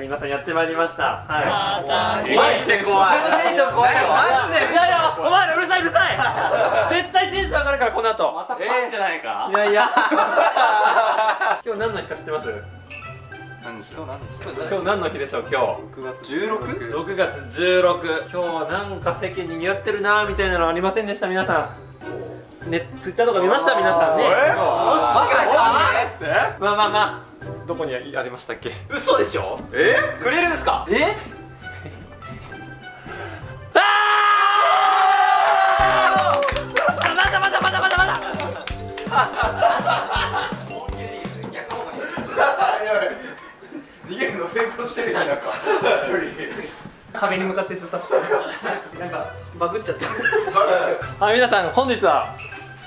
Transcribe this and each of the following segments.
はい皆さんやってまいりました。はい。マジで怖い。テンション怖いよ。マジでい。やいやお前らうるさいうるさい。絶対テンション上がるからこの後。またパンじゃないか。いやいや。今日何の日か知ってます？何でしょう今日何の日でしょう今日？6月 16? 6月16今日なんか世間に似合ってるなみたいなのありませんでした皆さんねツイッターとか見ました？皆さんね。まさか。日まあまあまあ。どこにありましたっけ？嘘でしょ？え？くれるんですか？え？まだまだまだまだまだ。逃げるの成功してるやんなんか。壁に向かってずっと走ってる。なんかバグっちゃったはい皆さん本日は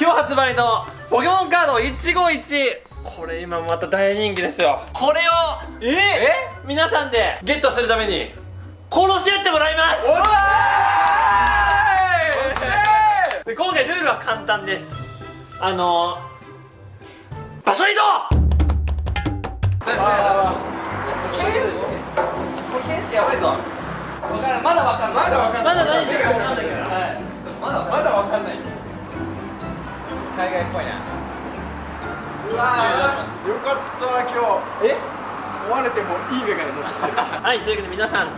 今日発売のポケモンカード151これ今また大人気ですよ。これをえ？皆さんでゲットするために殺し合ってもらいます。で今回ルールは簡単です。あの場所移動！これケンスケやばいぞ。まだわかんない。まだわかんない。まだないですよまだまだわかんない海外っぽいな。うわーよかった今日。え？壊れてもいいメガネ持ってる。はい、というわけで皆さん、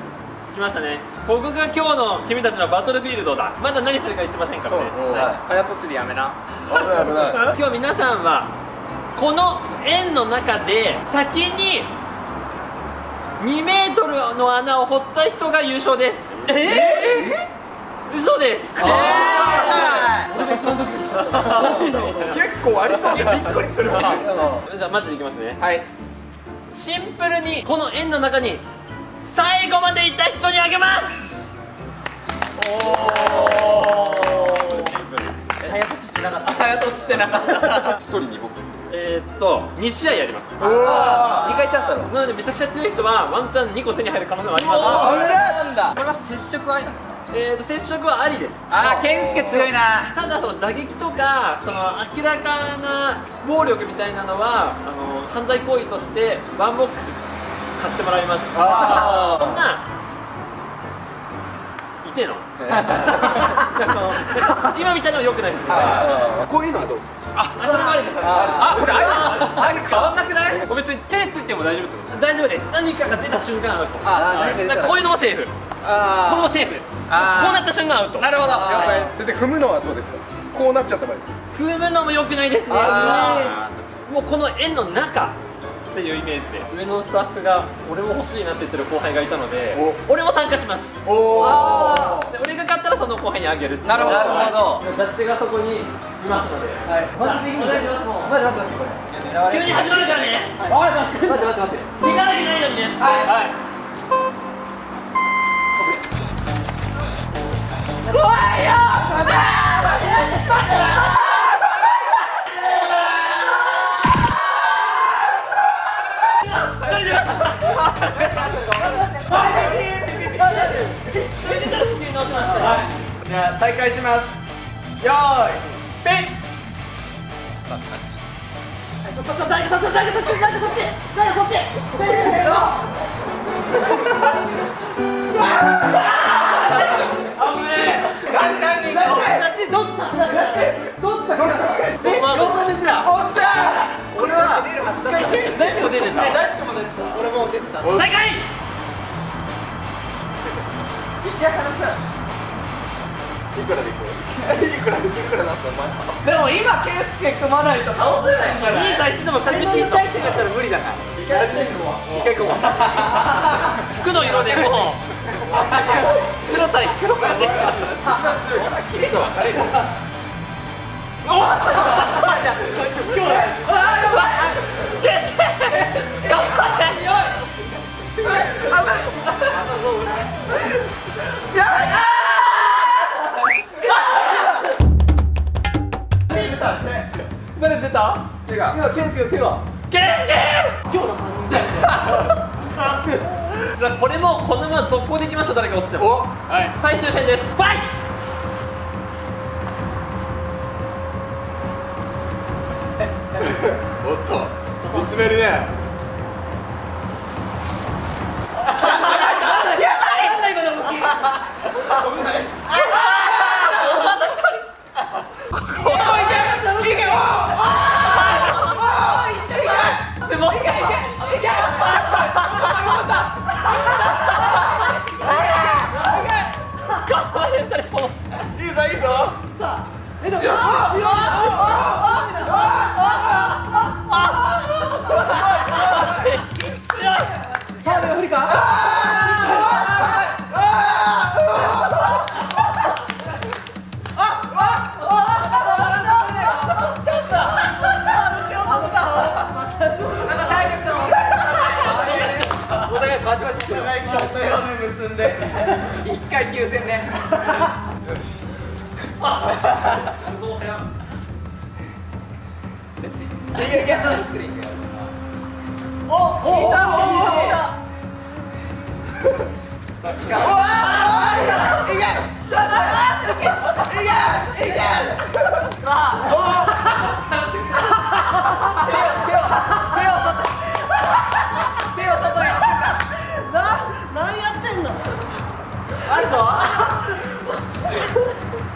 着きましたね。ここが今日の君たちのバトルフィールドだ。まだ何するか言ってませんからね。は早とちりやめな。危ない危ない。い 今日皆さんは、この円の中で先に2メートルの穴を掘った人が優勝です。え？嘘です。結構ありそうでびっくりするわ。じゃあマジでいきますね。はい。シンプルにこの円の中に最後までいた人にあげます。早とちってなかった。早とちってなかった。一人にボックスえー、っと2試合やります。うわ2回チャンスだろなのでめちゃくちゃ強い人はワンチャン2個手に入る可能性もあります。あれ？なんだこれは接触ありなんですか？えー、と接触はありです。あー健介強いな。ただその打撃とかその明らかな暴力みたいなのはあの犯罪行為としてワンボックス買ってもらいます。あそんないてえ の今みたいなのはよくないです。あこういうのはどうですか？それもありですあこれああれ変わんなくない？れ別に手ついても大丈夫ってこ大丈夫です。何かが出た瞬間アウト。あこういうのもセーフ。ことあれもセーフ。こうなった瞬間アウト。なるほど。先生踏むのはどうですか？こうなっちゃった場合。踏むのも良くないですね。あもうこの円の中っていうイメージで。上のスタッフが俺も欲しいなって言ってる後輩がいたので俺も参加します。おおで俺が勝ったらその後輩にあげる。なるほど。なるほど。ジャッジがそこにいますので。はい。マジでいいお願いします。もう待って待って待って急に始まるからね。待って待って待って。行かなきゃい。けないのにねはいじゃあ再開しますよーいピッこ出てた。大地君も出てた。俺もう出てた再開いくらでいくらいくらでいくらだったお前でも今ケンスケ組まないと倒せないから。2対1でも勝ち全シート然大地だったら無理だな一回こう。服の色でもう白対黒。からできた誰出た？手が。今健介の手は。ケンスケ！今日のじゃあこれもこのまま続行でいきましょう誰が落ちても。はい。最終戦です。ファイト！おっと見つめるねえでも強いサーブアフリカバチバチしてる。ちょっと夜結んで、一回休戦ね。手動早いやいやスリングおおいたいたさあ力おいけちょっといけいけいけ手を手を手を外手を外にな何やってんのあるぞ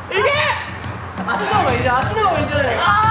いけ足の方がいいじゃん足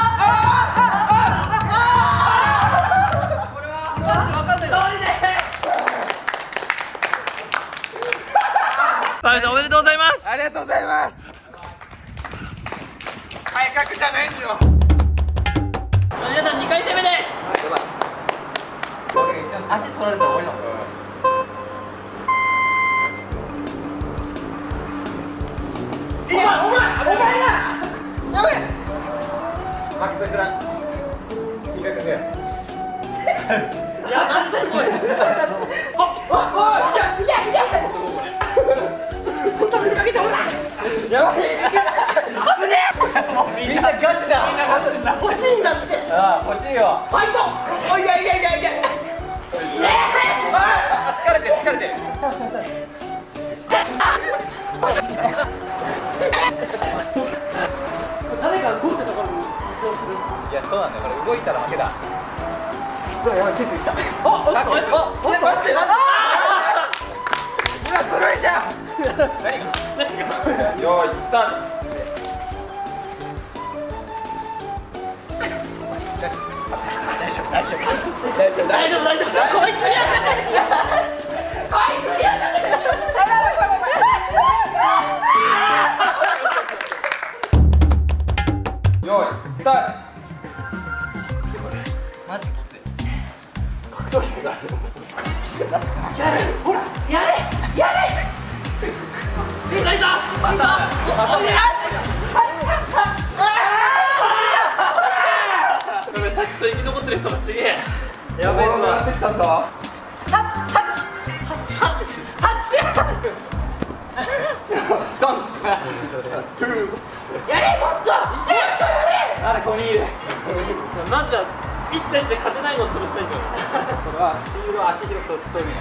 みんなガチだみんなガチだ欲しいんだってああ欲しいよおいやいやいやいや疲れてる疲れてる誰かゴーってところに移動するいやそうなんだよ。これ動いたら負けだ。うわやばいケースいったおおっとおっと待って待って今すごいじゃん何が何がよいスタート大丈夫大丈夫大丈夫大丈夫大丈夫こいつには勝てるこいつには勝てるよいスタート格闘技がやれほらやれやれいいぞいいぞいいぞこれさっきと！生き残ってる人がちげえやべえわってきたぞまだここにいる。まずは1点で勝てないのを潰したいんだよ。これはヒー足広く取るんや。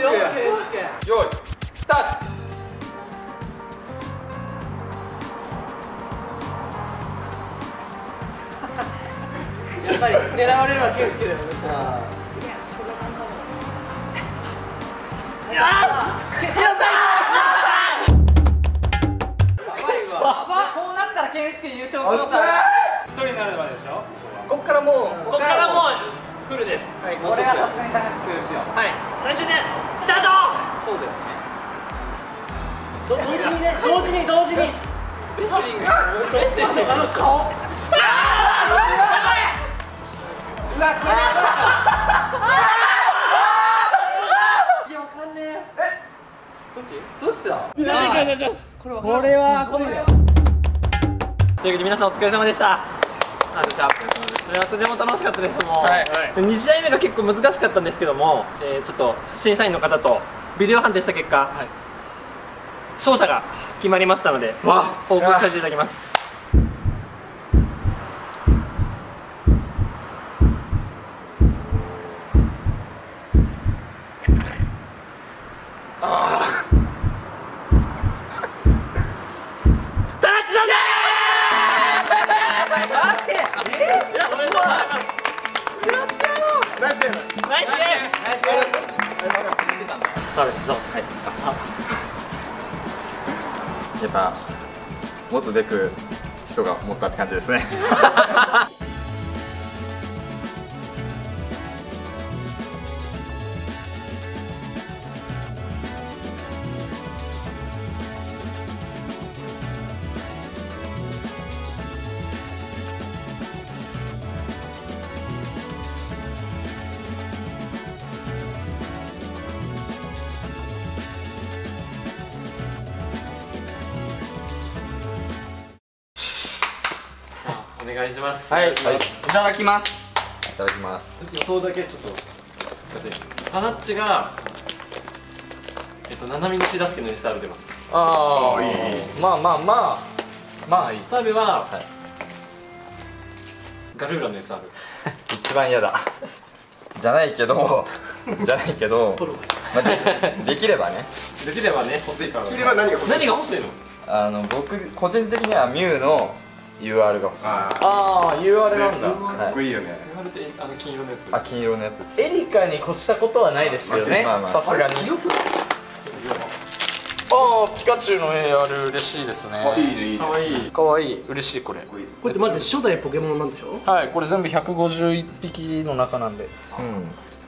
強いケー！スケよ。ーいスタート。やっぱり狙われるはケースケだよねここれはこれだよというわけで皆さんお疲れ様でした。あでしたいやとても楽しかったです。もう、はい。2試合目が結構難しかったんですけども、えーちょっと審査員の方とビデオ判定した結果、勝者が決まりましたのでオープンさせていただきますム澤部さんどうぞやっぱ持つべく人が持ったって感じですね 願いします。はい、いただきます。いただきます。予想だけちょっと待ってタナッチがえっと七海の手助けの SR 出ます。ああいい。まあまあまあ。まあいい。澤部は、はい。ガルーラの SR 一番嫌だ。じゃないけど じゃないけど、まあ、でできればね。できればね欲しいから。切れば何が欲しい何が欲しいの？あの僕個人的にはミュウの UR が欲しい。あああ UR なんだ、ーかっこいいよね。あの金色のやつ。あ金色のやつです。エリカに越したことはないですよね。まあまあさすがに。ああピカチュウの AR 嬉しいですね。あいいねいいね。かわいい。かわいい。嬉しいこれ。これってマジで初代ポケモンなんでしょ？はいこれ全部151匹の中なんで。うん。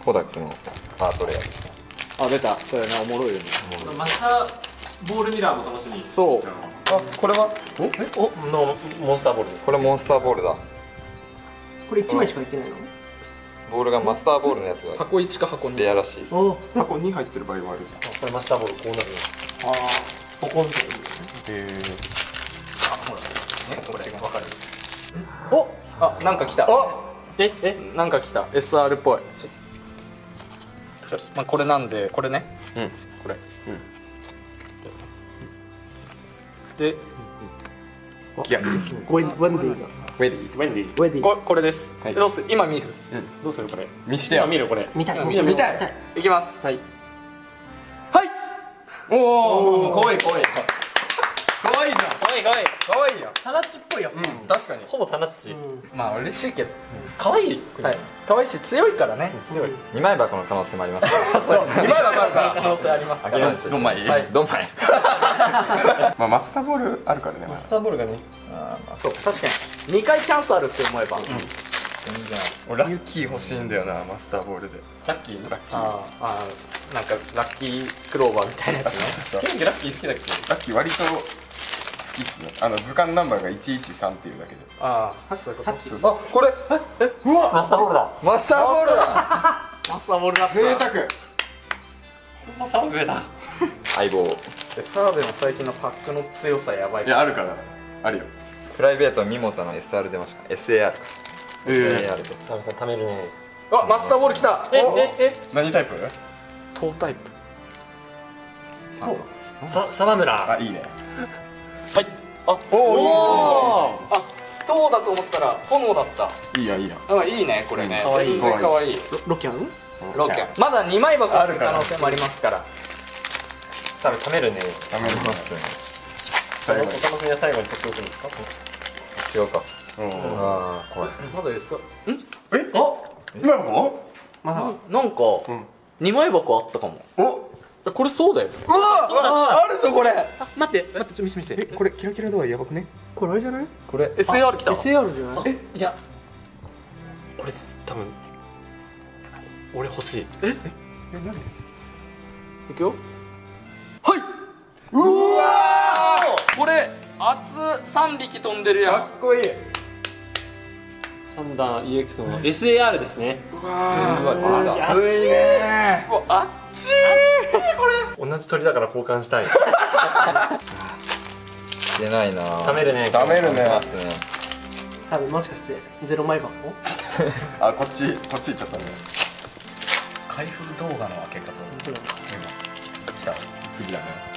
コダックのパートレアあ出た。そうやねおもろいよね。マスターボールミラーも楽しみ。そうあこれは？お？のモンスターボールですこれモンスターボールだ。これ1枚しか入ってないの？ボールがマスターボールのやつが箱1か箱2レアらしい箱に入ってる場合もある。これマスターボールこうなるあポコンってへおあなんか来た。ええなんか来た。SR っぽい。まあこれなんでこれね。うん。これでえいやウェンウェンディがウェディウェンディウェディここれです、はい。どうする？今見る？どうするこれ？見してよ。今見るこれ。見たい。見た見たい。いきます。はい。はい。おおかわいいかわい。いかわいいじゃん。かわいいかわい。いかわいいやんタナッチっぽいよ。うん。確かに。ほぼタナッチまあ嬉しいけど。かわい。いはい。可愛いし強いからね。強い。二枚箱の可能性もありますから。そう。今だから。可能性ありますかどんまい？はい。どんまい まあマスターボールあるからねマスターボールがね。そう確かに。2回チャンスあるって思えば、全然。俺ラッキー欲しいんだよなマスターボールで。ラッキー？ラッキー。あーあーなんかラッキークローバーみたいなやつね。そうケンケラッキー好きだっけ？ラッキー割と好きっすね。あの図鑑ナンバーが113っていうだけで。ああさっきそういうことそう。そうあこれマスターボールだ。マスターボールだ。マスターボールだ。贅沢。マスターボールだ相棒。で澤部の最近のパックの強さやばいいやあるから。あるよ。プライベートミモザの SR 出ました。SAR えー。SAR で。サムさん貯めるね。あマスターボール来た。えおええ。何タイプ？トータイプ。さ沢村。あいいね。はい。あおおおあトーだと思ったら炎だった。いいやいいやあいいねこれね。かわいい。全然かわいい。ロロキャン？ロケン。まだ2枚箱ある可能性もありますから多分貯めるね。ダメます他の最後に。国は最後に取っておくんですか？違うか。おーああ怖い。まだですえ？今も？まさか。なんか2枚箱あったかも。お？これそうだよね。うわあるぞこれ。待って待って見せ見せえこれキラキラドアやばくね？これあれじゃない？これ。SAR 来た。SAR じゃない？いや。これ多分俺欲しい。え何です？いくよこれ熱3匹飛んでるやん。かっこいい。サンダー EX の SAR ですね。うわ熱いね。うわあっち同じ鳥だから交換したい。出ないな。貯めるね。ダメるね。ますね。多分もしかしてゼロ枚箱 あこっちこっち行っちゃったね。開封動画の開け方。来た。次だね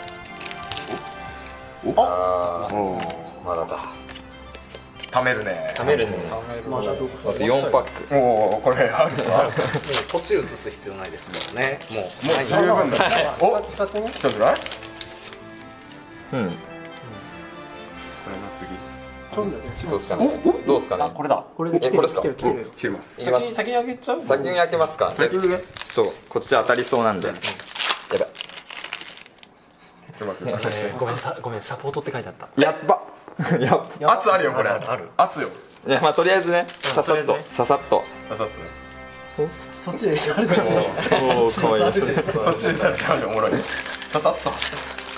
あおおあまだだ。貯めるね。貯めるね。まだどこあと4パック。おおこれあるわこっち移す必要ないですからね。もうもう十分だ。お使ってね来たんじゃないこうんれのそうだねどうすかねどうすかね。これだ。これで来てるえこれっすか？来てる来てますいきます。先にあげちゃう？先に開けますか。先にね。ちょっとこっち当たりそうなんでうまくえーごめんさごめんサポートって書いてあった。い やっば。やっば圧あるよこれ。あるある。圧よ。いやまあとりあえずねささっと。ささっと。ささっそっちでおおかわいい。そっちでおもろい。ささっと。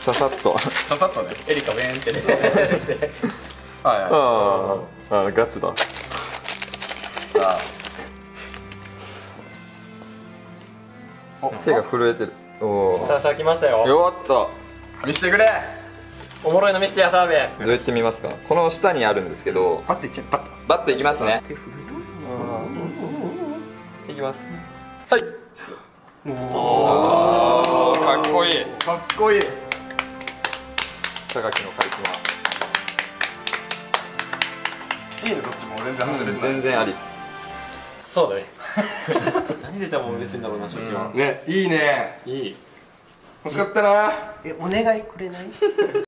ささっと。ささっとね。エリカウェーンってね。はいはい。あーあーガチだ。さ手が震えてる。おおさあさあ来ましたよ。よかった。あ見してくれ。おもろいの見せてや澤部。どうやって見ますか？この下にあるんですけど。パッていっちゃうパッと。バッといきますね。手震いきます。はい。おーかっこいい。かっこいい。榊のカリスいいねどっちも。全然外れマて全然ありっす。そうだね。何でじゃあもう嬉しいんだろうな初期は、ねいいね。いい欲しかったな。えお願いくれない？